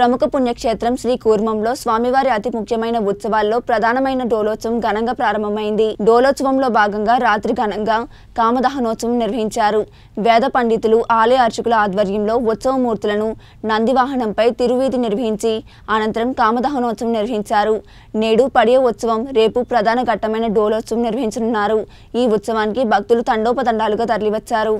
ప్రముఖ పుణ్యక్షేత్రం శ్రీ కూర్మంలో స్వామివారి అతి ముఖ్యమైన ఉత్సవాల్లో ప్రధానమైన డోలోత్సవం ఘనంగా ప్రారంభమైంది. డోలోత్సవంలో భాగంగా రాత్రి ఘనంగా కామదహనోత్సవం నిర్వహించారు. వేద పండితులు ఆలయ అర్చకుల ఆధ్వర్యంలో ఉత్సవమూర్తులను నందివాహనంపై తిరువీధి నిర్వహించి అనంతరం కామదహనోత్సవం నిర్వహించారు. నేడు పడియ ఉత్సవం రేపు ప్రధాన ఘట్టమైన డోలోత్సవం నిర్వహించనున్నారు. ఈ ఉత్సవానికి భక్తులు తండోపతండాలుగా తరలివచ్చారు.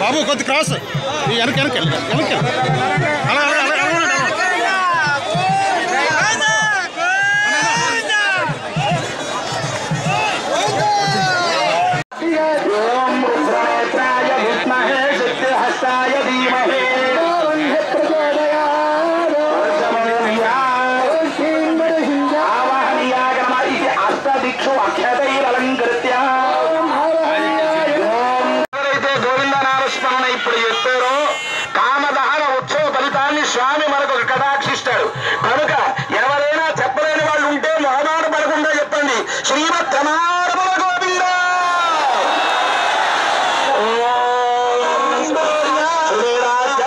బాబు కొద్ది క్రాస్ ఈ వెనక వెనక వెనక స్వామి మనకు ఒక కటాక్షిస్తాడు కనుక ఎవరైనా చెప్పలేని వాళ్ళు ఉంటే మహదాన పడకుండా చెప్పండి. శ్రీమత్